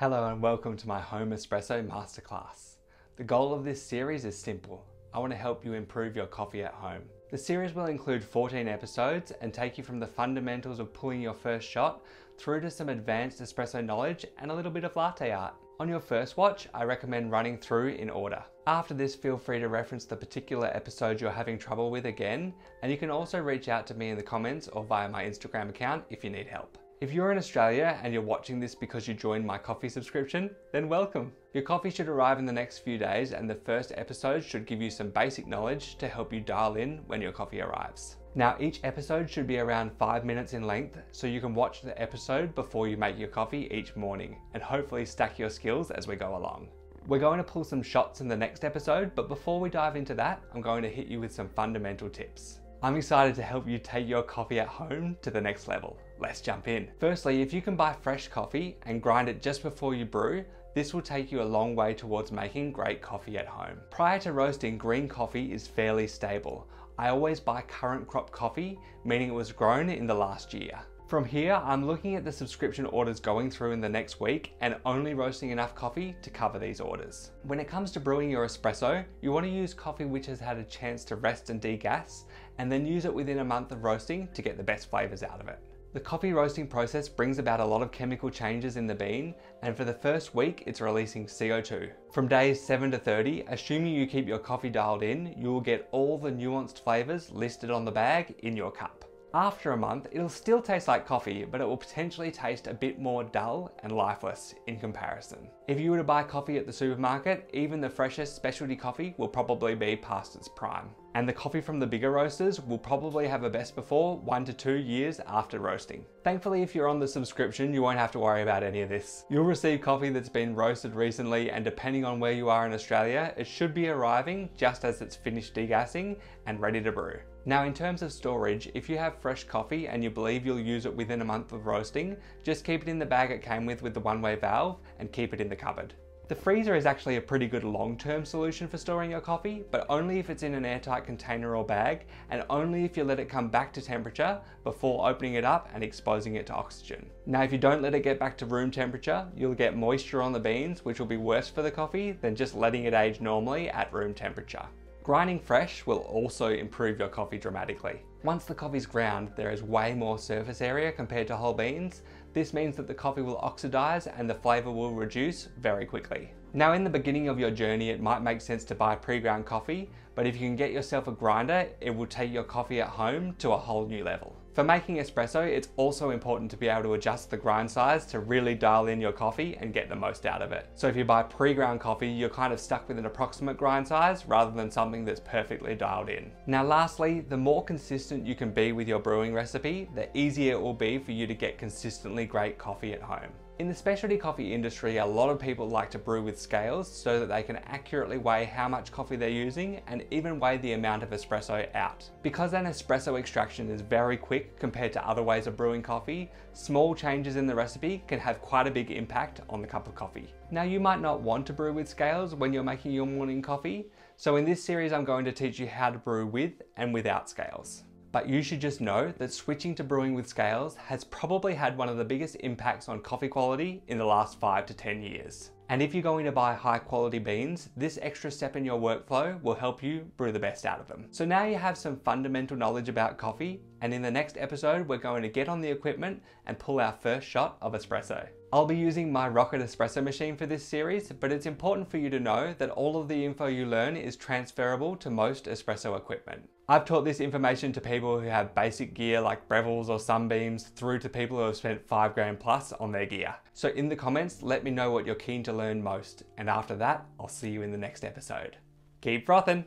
Hello and welcome to my Home Espresso Masterclass. The goal of this series is simple. I want to help you improve your coffee at home. The series will include 14 episodes and take you from the fundamentals of pulling your first shot through to some advanced espresso knowledge and a little bit of latte art. On your first watch, I recommend running through in order. After this, feel free to reference the particular episode you're having trouble with again, and you can also reach out to me in the comments or via my Instagram account if you need help. If you're in Australia and you're watching this because you joined my coffee subscription, then welcome. Your coffee should arrive in the next few days and the first episode should give you some basic knowledge to help you dial in when your coffee arrives. Now each episode should be around 5 minutes in length so you can watch the episode before you make your coffee each morning and hopefully stack your skills as we go along. We're going to pull some shots in the next episode, but before we dive into that, I'm going to hit you with some fundamental tips. I'm excited to help you take your coffee at home to the next level. Let's jump in. Firstly, if you can buy fresh coffee and grind it just before you brew, this will take you a long way towards making great coffee at home. Prior to roasting, green coffee is fairly stable. I always buy current crop coffee, meaning it was grown in the last year. From here, I'm looking at the subscription orders going through in the next week and only roasting enough coffee to cover these orders. When it comes to brewing your espresso, you want to use coffee which has had a chance to rest and degas, and then use it within a month of roasting to get the best flavors out of it. The coffee roasting process brings about a lot of chemical changes in the bean, and for the first week, it's releasing CO2. From days 7 to 30, assuming you keep your coffee dialed in, you will get all the nuanced flavors listed on the bag in your cup. After a month, it'll still taste like coffee, but it will potentially taste a bit more dull and lifeless in comparison. If you were to buy coffee at the supermarket, even the freshest specialty coffee will probably be past its prime. And the coffee from the bigger roasters will probably have a best before one to two years after roasting. Thankfully, if you're on the subscription, you won't have to worry about any of this. You'll receive coffee that's been roasted recently and depending on where you are in Australia, it should be arriving just as it's finished degassing and ready to brew. Now in terms of storage, if you have fresh coffee and you believe you'll use it within a month of roasting, just keep it in the bag it came with with the one-way valve and keep it in the cupboard. The freezer is actually a pretty good long-term solution for storing your coffee, but only if it's in an airtight container or bag, and only if you let it come back to temperature before opening it up and exposing it to oxygen. Now if you don't let it get back to room temperature, you'll get moisture on the beans, which will be worse for the coffee than just letting it age normally at room temperature. Grinding fresh will also improve your coffee dramatically. Once the coffee's ground, there is way more surface area compared to whole beans. This means that the coffee will oxidize and the flavor will reduce very quickly. Now in the beginning of your journey, it might make sense to buy pre-ground coffee, but if you can get yourself a grinder, it will take your coffee at home to a whole new level. For making espresso, it's also important to be able to adjust the grind size to really dial in your coffee and get the most out of it. So if you buy pre-ground coffee, you're kind of stuck with an approximate grind size rather than something that's perfectly dialed in. Now lastly, the more consistent you can be with your brewing recipe, the easier it will be for you to get consistently great coffee at home. In the specialty coffee industry, a lot of people like to brew with scales so that they can accurately weigh how much coffee they're using and even weigh the amount of espresso out. Because an espresso extraction is very quick compared to other ways of brewing coffee, small changes in the recipe can have quite a big impact on the cup of coffee. Now you might not want to brew with scales when you're making your morning coffee, so in this series I'm going to teach you how to brew with and without scales. But you should just know that switching to brewing with scales has probably had one of the biggest impacts on coffee quality in the last 5 to 10 years. And if you're going to buy high quality beans, this extra step in your workflow will help you brew the best out of them. So now you have some fundamental knowledge about coffee, and in the next episode, we're going to get on the equipment and pull our first shot of espresso. I'll be using my Rocket espresso machine for this series, but it's important for you to know that all of the info you learn is transferable to most espresso equipment. I've taught this information to people who have basic gear like Breville's or Sunbeams through to people who have spent 5 grand plus on their gear. So in the comments, let me know what you're keen to learn most, and after that, I'll see you in the next episode. Keep frothing!